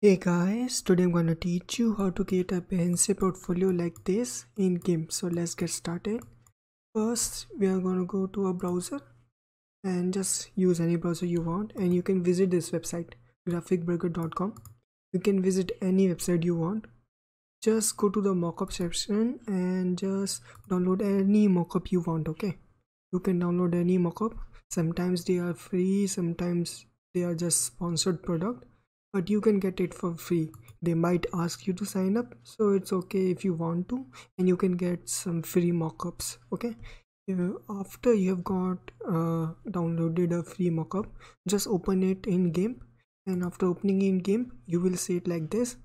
Hey guys, today I'm gonna teach you how to create a Behance portfolio like this in GIMP. So let's get started. First, we are gonna go to a browser and just use any browser you want and you can visit this website graphicburger.com. You can visit any website you want. Just go to the mockup section and just download any mockup you want, okay? You can download any mockup. Sometimes they are free, sometimes they are just sponsored product but you can get it for free. They might ask you to sign up so it's okay if you want to and you can get some free mockups okay? After you have got uh, downloaded a free mockup just open it in GIMP and after opening in GIMP you will see it like this.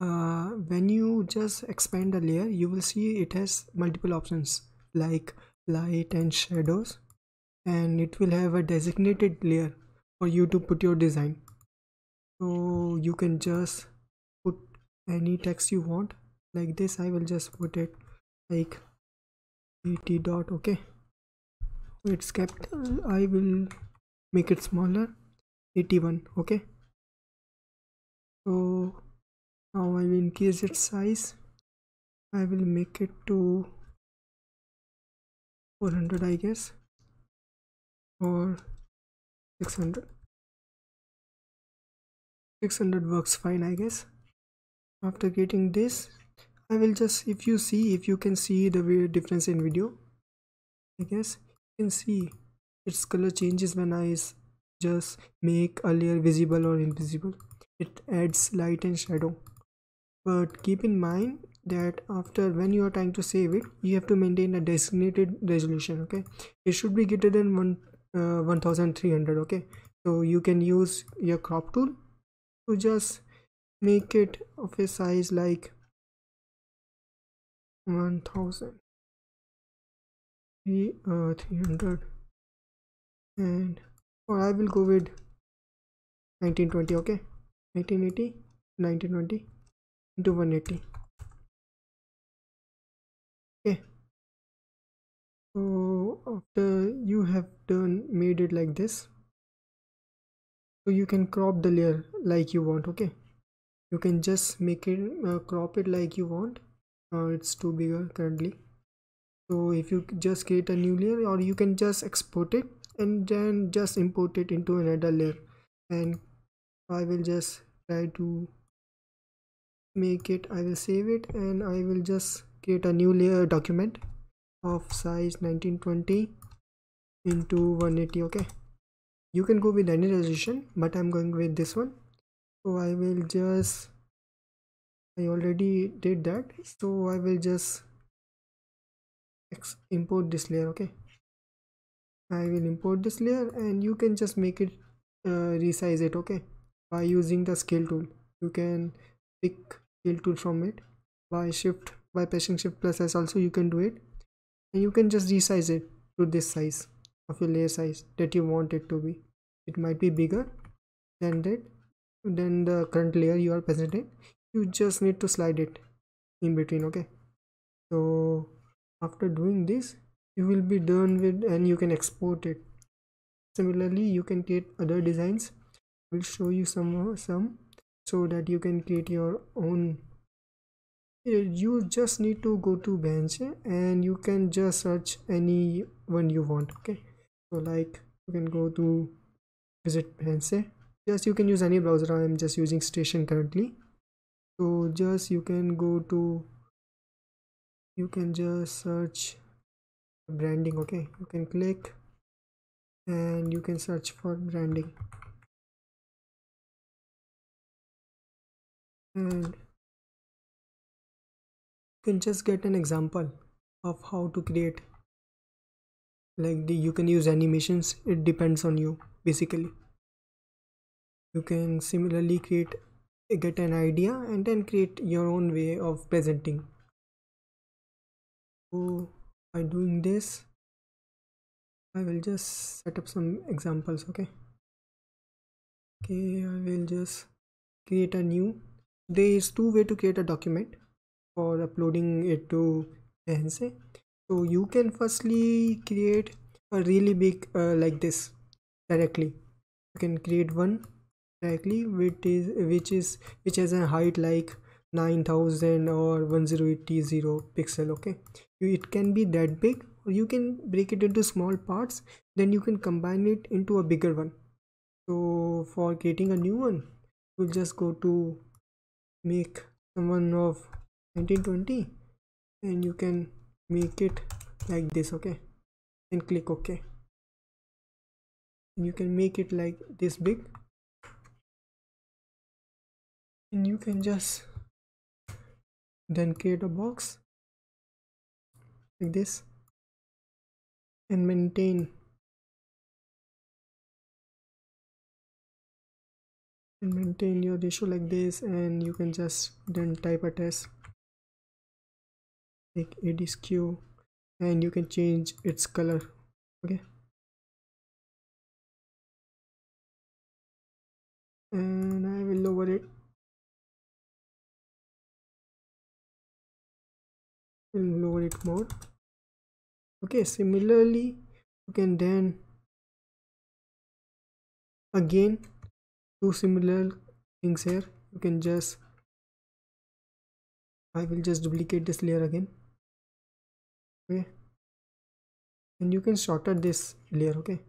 Uh, when you just expand the layer you will see it has multiple options like light and shadows and it will have a designated layer for you to put your design so you can just put any text you want. Like this i will just put it like 80 dot okay? It's capital. I will make it smaller. 81 okay? So now i will increase its size. I will make it to 400 i guess. Or 600 600 works fine i guess. After getting this i will just if you see if you can see the difference in video i guess you can see its color changes when i just make a layer visible or invisible. It adds light and shadow. But keep in mind that after when you are trying to save it you have to maintain a designated resolution okay? It should be greater than one uh, 1300 okay? So you can use your crop tool to just make it of a size like 1000 uh, 300 and or I will go with 1920 okay? 1980 1920 into 180 okay. So after you have done made it like this so you can crop the layer like you want okay? You can just make it uh, crop it like you want. Uh, it's too bigger currently. So if you just create a new layer or you can just export it and then just import it into another layer. And i will just try to make it i will save it and i will just create a new layer document of size 1920 into 180 okay you can go with any resolution but i'm going with this one. So i will just i already did that. So i will just import this layer okay? I will import this layer and you can just make it uh, resize it okay? By using the scale tool. You can pick scale tool from it. By shift by pressing shift plus s also you can do it. And you can just resize it to this size of your layer size that you want it to be. It might be bigger than that than the current layer you are presenting you just need to slide it in between okay? So after doing this you will be done with and you can export it. Similarly you can create other designs. I will show you some uh, some so that you can create your own. Uh, you just need to go to Behance and you can just search any one you want okay so like you can go to visit Behance just you can use any browser. I am just using station currently. So just you can go to you can just search branding okay? You can click and you can search for branding. And you can just get an example of how to create like the you can use animations it depends on you basically. You can similarly create get an idea and then create your own way of presenting. So by doing this i will just set up some examples okay? Okay i will just create a new there is two way to create a document for uploading it to Behance. So you can firstly create a really big uh, like this directly. You can create one directly which is which is which has a height like 9000 or 1080 pixel okay it can be that big or you can break it into small parts then you can combine it into a bigger one so for creating a new one we'll just go to make someone of 1920 and you can make it like this okay? And click ok and you can make it like this big. And you can just then create a box like this and maintain. And maintain your ratio like this and you can just then type a test like atskew and you can change its color okay? And I will lower it. Will lower it more. Okay similarly you can then again do similar things here. You can just I will just duplicate this layer again okay? And you can shorter this layer okay?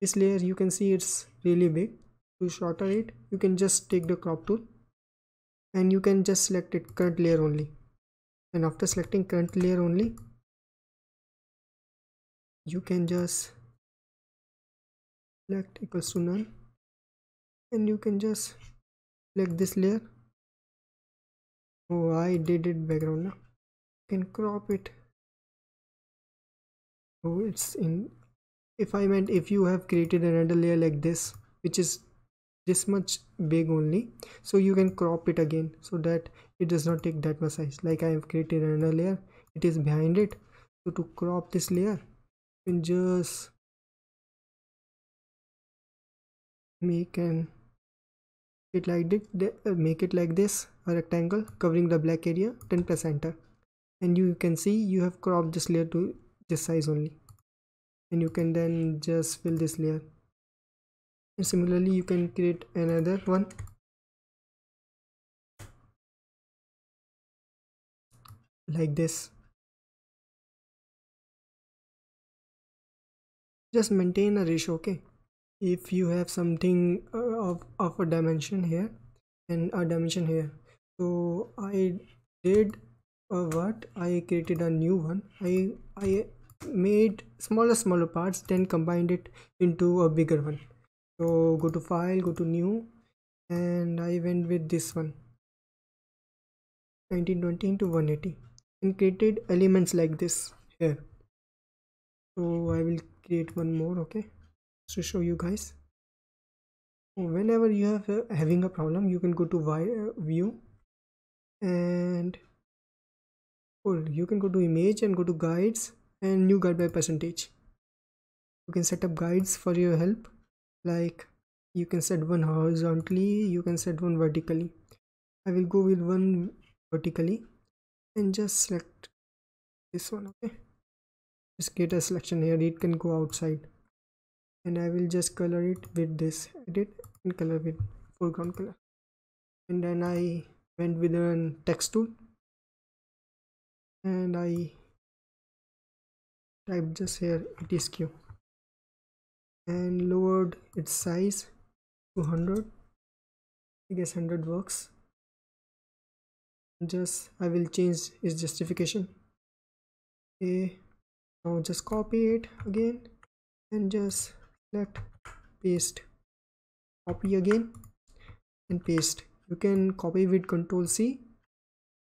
This layer you can see it's really big. To shorter it you can just take the crop tool and you can just select it current layer only. And after selecting current layer only you can just select equals to none. And you can just select this layer. Oh i did it background now you can crop it oh it's in if i meant if you have created another layer like this which is this much big only so you can crop it again so that it does not take that much size. Like i have created another layer it is behind it. So to crop this layer you can just make an it like this uh, make it like this a rectangle covering the black area 10 plus enter and you can see you have cropped this layer to this size only. And you can then just fill this layer. And similarly you can create another one. Like this. Just maintain a ratio okay? If you have something uh, of, of a dimension here and a dimension here. So i did uh, what? I created a new one. I i made smaller smaller parts then combined it into a bigger one. So go to file go to new and i went with this one. 1920 to 180 and created elements like this here. So i will create one more okay? To show you guys. Whenever you have uh, having a problem you can go to uh, view. And oh, you can go to image and go to guides and new guide by percentage. You can set up guides for your help. Like you can set one horizontally you can set one vertically. I will go with one vertically and just select this one okay? Just get a selection here. It can go outside. And i will just color it with this edit and color with foreground color. And then i went with a text tool. And i type just here it is q. And lowered its size to 100 I guess 100 works. Just I will change its justification. Okay now just copy it again and just select paste. Copy again and paste. You can copy with control C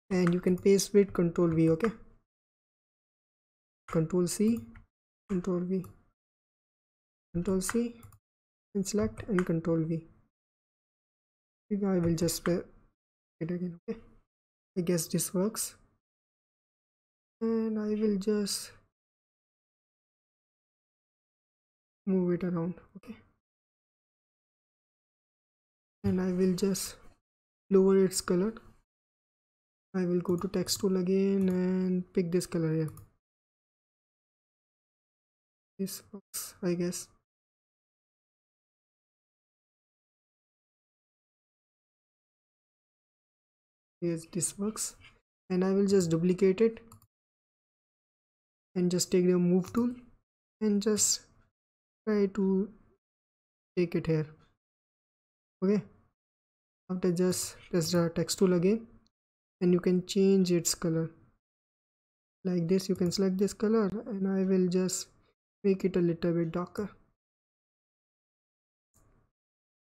and you can paste with control V okay control C control V control C and select and control V. I will just uh, it again okay? I guess this works. And I will just move it around okay? And I will just lower its color. I will go to text tool again and pick this color here this works, I guess. Yes, this works. And I will just duplicate it and just take the move tool and just try to take it here. Okay. After just press the text tool again and you can change its color like this you can select this color and I will just make it a little bit darker.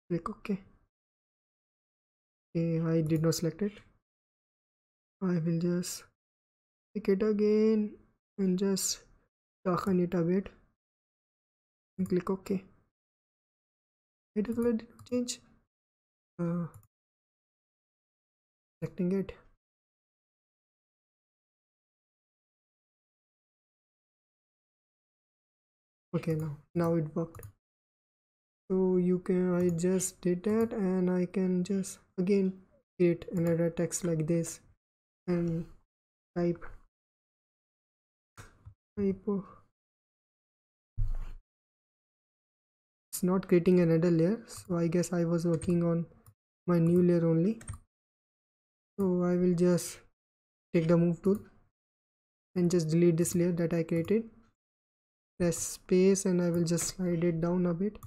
Click ok okay I did not select it. I will just pick it again and just darken it a bit and click ok did not change uh, selecting it okay now now it worked. So you can i just did that and i can just again create another text like this and type type uh, it's not creating another layer. So i guess i was working on my new layer only. So i will just take the move tool and just delete this layer that i created press space and I will just slide it down a bit.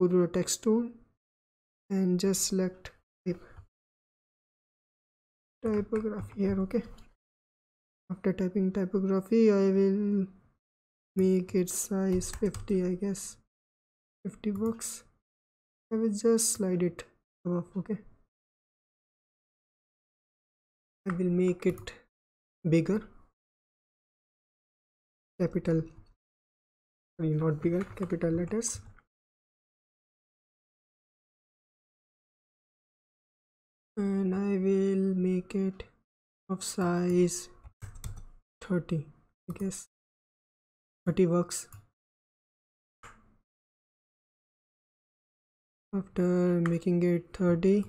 Go to the text tool and just select type. Typography here okay. After typing typography I will make it size 50 I guess. 50 bucks. I will just slide it above okay. I will make it bigger. Capital not bigger capital letters. And I will make it of size 30 I guess. 30 works. After making it 30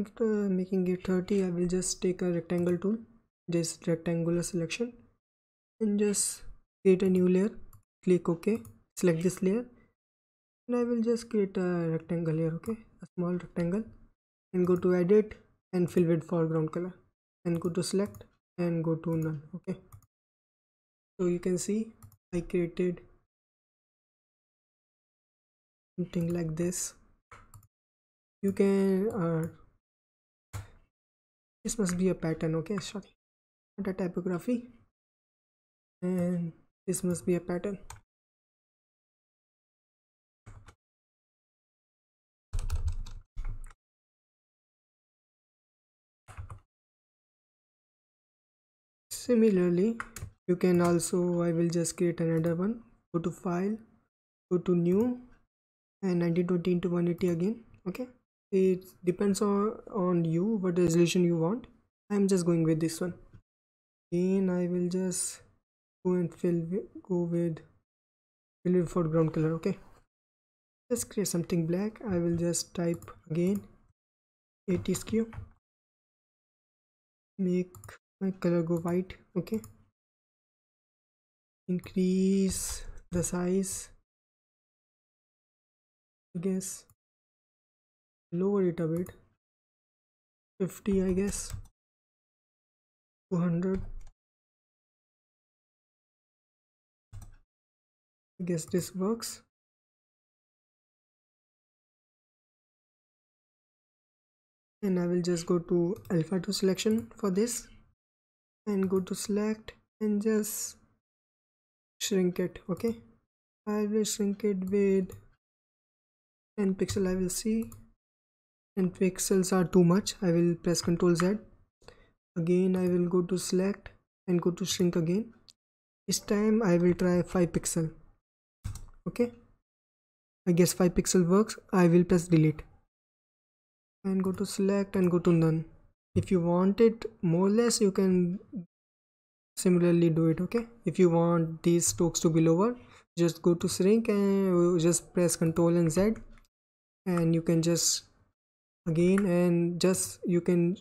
after making it 30 I will just take a rectangle tool this rectangular selection and just create a new layer. Click ok select this layer and I will just create a rectangle here okay? A small rectangle and go to edit and fill with foreground color and go to select and go to none okay? So you can see I created something like this. You can uh, this must be a pattern okay? Sorry. Not a typography. And this must be a pattern. Similarly you can also i will just create another one. Go to file go to new and 1920 into 180 again okay it depends on on you what resolution you want. I'm just going with this one. Again i will just go and fill with, go with fill with foreground color okay? Let's create something black. I will just type again atskew make my color go white okay? Increase the size i guess lower it a bit. 50 I guess. 200 I guess this works. And I will just go to alpha to selection for this. And go to select and just shrink it okay? I will shrink it with 10 pixel I will see and pixels are too much I will press ctrl Z. Again I will go to select and go to shrink again. This time I will try 5 pixel. Okay? I guess 5 pixel works. I will press delete. And go to select and go to none. If you want it more or less you can similarly do it okay? If you want these strokes to be lower just go to shrink and just press ctrl and z. And you can just again and just you can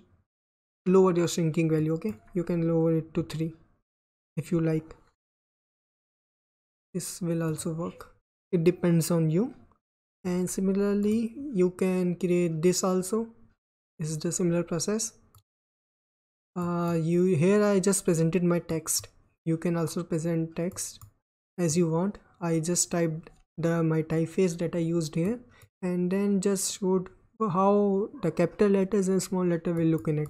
lower your shrinking value okay? You can lower it to 3 if you like. This will also work. It depends on you. And similarly you can create this also. This is the similar process. Uh, you here I just presented my text. You can also present text as you want. I just typed the my typeface that I used here and then just showed how the capital letters and small letter will look in it?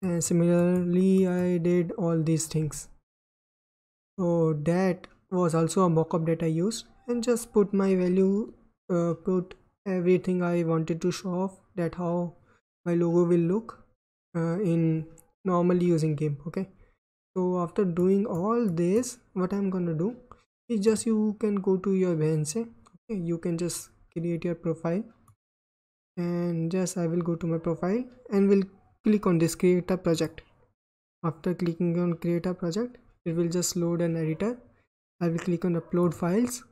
And similarly I did all these things. So that was also a mockup that I used and just put my value uh, put everything I wanted to show off that how my logo will look uh, in normally using GIMP okay? So after doing all this what I'm gonna do is just you can go to your Behance okay? You can just create your profile and just I will go to my profile and will click on this create a project. After clicking on create a project it will just load an editor. I will click on upload files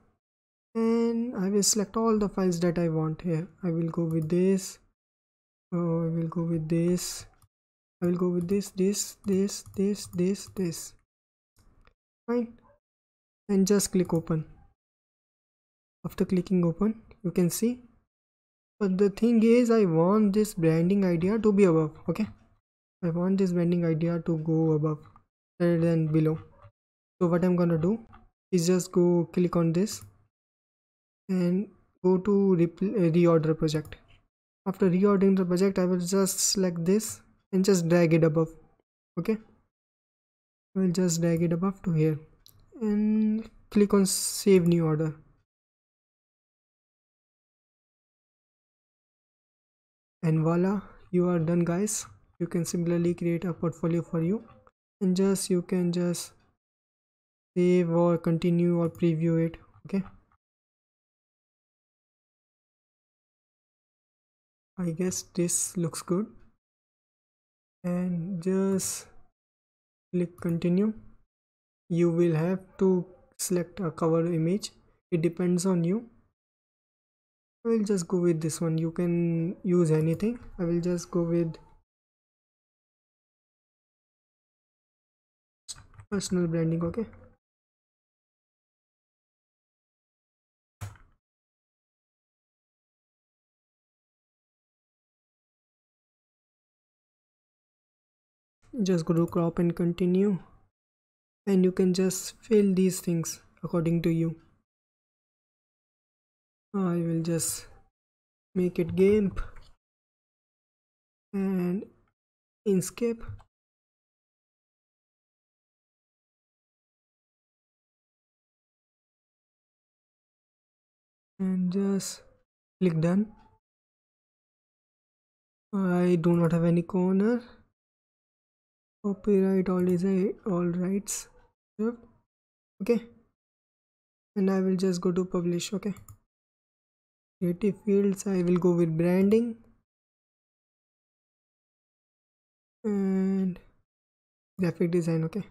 and I will select all the files that I want here. I will go with this. Oh, I will go with this. I will go with this this this this this this. Fine. And just click open. After clicking open you can see but the thing is I want this branding idea to be above okay? I want this branding idea to go above rather than below. So what I'm gonna do is just go click on this and go to uh, reorder project. After reordering the project I will just select this and just drag it above okay? I will just drag it above to here and click on save new order and voila you are done guys. You can similarly create a portfolio for you. And just you can just save or continue or preview it okay? I guess this looks good. And just click continue. You will have to select a cover image. It depends on you I will just go with this one. You can use anything. I will just go with personal branding okay? Just go to crop and continue. And you can just fill these things according to you I will just make it GIMP and Inkscape and just click done. I do not have any corner. Copyright all is all rights okay. And I will just go to publish okay creative fields I will go with branding. And graphic design okay.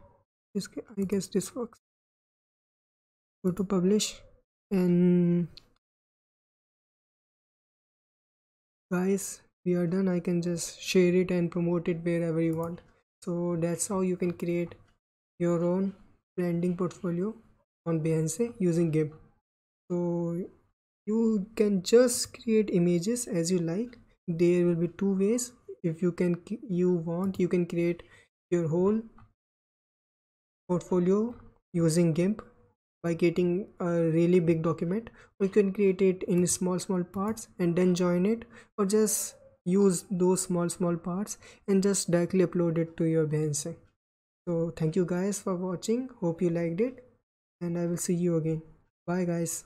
This I guess this works. Go to publish and guys we are done. I can just share it and promote it wherever you want. So that's how you can create your own branding portfolio on Behance using GIMP so you can just create images as you like. There will be two ways. If you can you want you can create your whole portfolio using gimp by getting a really big document or you can create it in small small parts and then join it or just use those small small parts and just directly upload it to your behance. So thank you guys for watching. Hope you liked it and i will see you again. Bye guys